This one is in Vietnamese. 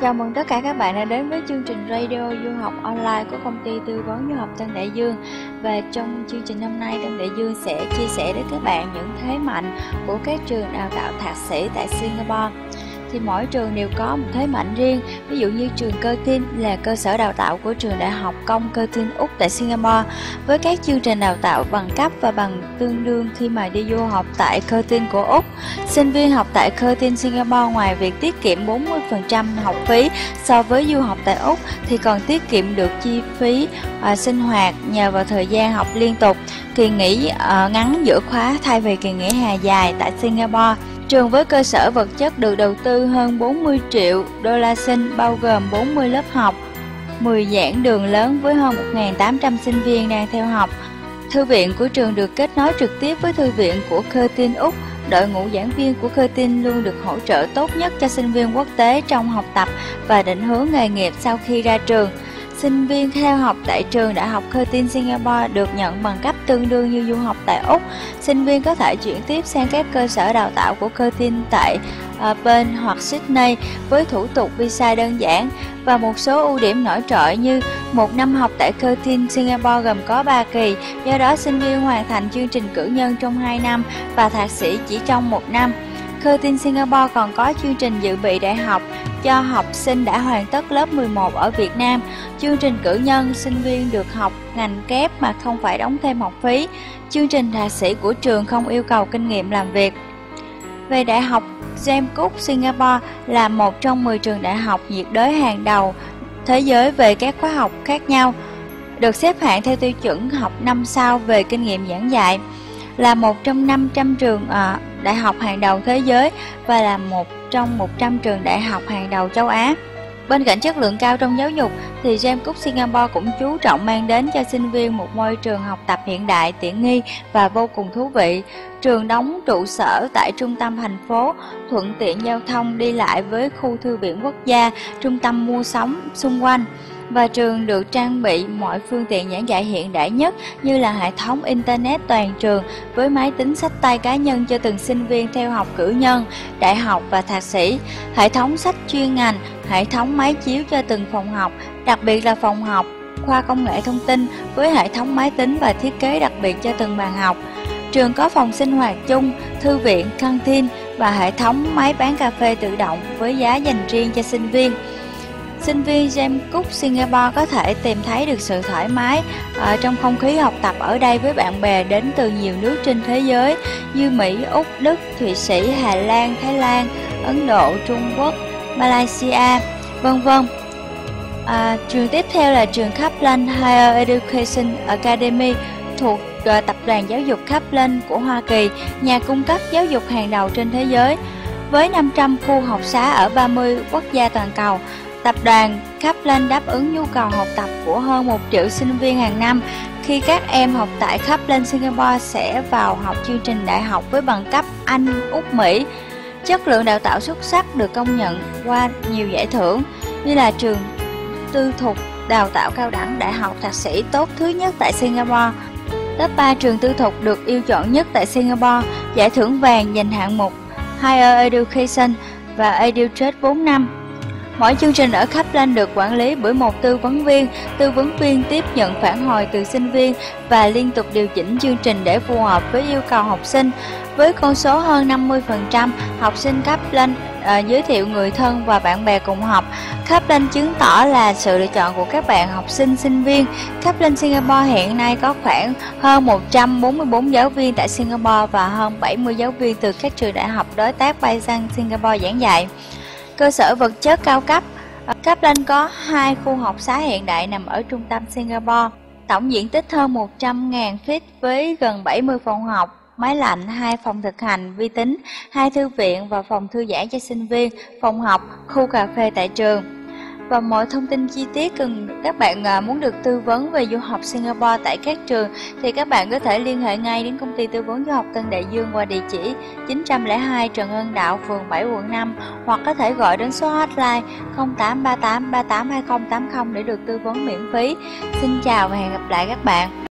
Chào mừng tất cả các bạn đã đến với chương trình radio du học online của công ty tư vấn du học Tân Đại Dương. Và trong chương trình hôm nay Tân Đại Dương sẽ chia sẻ đến các bạn những thế mạnh của các trường đào tạo thạc sĩ tại Singapore thì mỗi trường đều có một thế mạnh riêng. Ví dụ như trường Cơ Tin là cơ sở đào tạo của trường Đại học Công Cơ Tin Úc tại Singapore với các chương trình đào tạo bằng cấp và bằng tương đương khi mà đi du học tại Cơ Tin của Úc. Sinh viên học tại Cơ Tin Singapore ngoài việc tiết kiệm 40% học phí so với du học tại Úc thì còn tiết kiệm được chi phí à, sinh hoạt nhờ vào thời gian học liên tục kỳ nghỉ uh, ngắn giữa khóa thay vì kỳ nghỉ hè dài tại Singapore. Trường với cơ sở vật chất được đầu tư hơn 40 triệu đô la sinh bao gồm 40 lớp học, 10 giảng đường lớn với hơn 1.800 sinh viên đang theo học. Thư viện của trường được kết nối trực tiếp với thư viện của Curtin Úc. Đội ngũ giảng viên của Curtin luôn được hỗ trợ tốt nhất cho sinh viên quốc tế trong học tập và định hướng nghề nghiệp sau khi ra trường. Sinh viên theo học tại trường Đại học Curtin Singapore được nhận bằng cấp tương đương như du học tại Úc. Sinh viên có thể chuyển tiếp sang các cơ sở đào tạo của Curtin tại uh, Perth hoặc Sydney với thủ tục visa đơn giản và một số ưu điểm nổi trội như một năm học tại Curtin Singapore gồm có 3 kỳ, do đó sinh viên hoàn thành chương trình cử nhân trong 2 năm và thạc sĩ chỉ trong một năm. Curtin Singapore còn có chương trình dự bị đại học cho học sinh đã hoàn tất lớp 11 ở Việt Nam. Chương trình cử nhân, sinh viên được học ngành kép mà không phải đóng thêm học phí. Chương trình thạc sĩ của trường không yêu cầu kinh nghiệm làm việc. Về Đại học James Cook Singapore là một trong 10 trường đại học nhiệt đới hàng đầu thế giới về các khóa học khác nhau, được xếp hạng theo tiêu chuẩn học 5 sao về kinh nghiệm giảng dạy, là một trong 500 trường à, đại học hàng đầu thế giới và là một trong 100 trường đại học hàng đầu châu Á. Bên cạnh chất lượng cao trong giáo dục, thì James Cook Singapore cũng chú trọng mang đến cho sinh viên một môi trường học tập hiện đại, tiện nghi và vô cùng thú vị. Trường đóng trụ sở tại trung tâm thành phố, thuận tiện giao thông đi lại với khu thư viện quốc gia, trung tâm mua sắm xung quanh và trường được trang bị mọi phương tiện giảng dạy hiện đại nhất như là hệ thống internet toàn trường với máy tính sách tay cá nhân cho từng sinh viên theo học cử nhân, đại học và thạc sĩ, hệ thống sách chuyên ngành, hệ thống máy chiếu cho từng phòng học, đặc biệt là phòng học khoa công nghệ thông tin với hệ thống máy tính và thiết kế đặc biệt cho từng bàn học. Trường có phòng sinh hoạt chung, thư viện, căng tin và hệ thống máy bán cà phê tự động với giá dành riêng cho sinh viên. Sinh viên James Cook Singapore có thể tìm thấy được sự thoải mái ở trong không khí học tập ở đây với bạn bè đến từ nhiều nước trên thế giới như Mỹ, Úc, Đức, Thụy Sĩ, Hà Lan, Thái Lan, Ấn Độ, Trung Quốc, Malaysia, vân vân. À, trường tiếp theo là trường Kaplan Higher Education Academy thuộc uh, tập đoàn giáo dục Kaplan của Hoa Kỳ, nhà cung cấp giáo dục hàng đầu trên thế giới. Với 500 khu học xá ở 30 quốc gia toàn cầu, Tập đoàn Kaplan đáp ứng nhu cầu học tập của hơn 1 triệu sinh viên hàng năm. Khi các em học tại Kaplan Singapore sẽ vào học chương trình đại học với bằng cấp Anh, Úc, Mỹ. Chất lượng đào tạo xuất sắc được công nhận qua nhiều giải thưởng như là trường tư thục đào tạo cao đẳng đại học thạc sĩ tốt thứ nhất tại Singapore. Top 3 trường tư thục được yêu chọn nhất tại Singapore, giải thưởng vàng dành hạng mục Higher Education và EduTrade 4 năm. Mỗi chương trình ở Kaplan được quản lý bởi một tư vấn viên. Tư vấn viên tiếp nhận phản hồi từ sinh viên và liên tục điều chỉnh chương trình để phù hợp với yêu cầu học sinh. Với con số hơn 50%, học sinh Kaplan à, giới thiệu người thân và bạn bè cùng học. Kaplan chứng tỏ là sự lựa chọn của các bạn học sinh sinh viên. Kaplan Singapore hiện nay có khoảng hơn 144 giáo viên tại Singapore và hơn 70 giáo viên từ các trường đại học đối tác bay sang Singapore giảng dạy. Cơ sở vật chất cao cấp Kaplan có hai khu học xá hiện đại nằm ở trung tâm Singapore. Tổng diện tích hơn 100.000 feet với gần 70 phòng học, máy lạnh, hai phòng thực hành, vi tính, hai thư viện và phòng thư giãn cho sinh viên, phòng học, khu cà phê tại trường và mọi thông tin chi tiết cần các bạn à, muốn được tư vấn về du học Singapore tại các trường thì các bạn có thể liên hệ ngay đến công ty tư vấn du học Tân Đại Dương qua địa chỉ 902 Trần Hưng Đạo, phường 7, quận 5 hoặc có thể gọi đến số hotline 0838 382080 để được tư vấn miễn phí. Xin chào và hẹn gặp lại các bạn.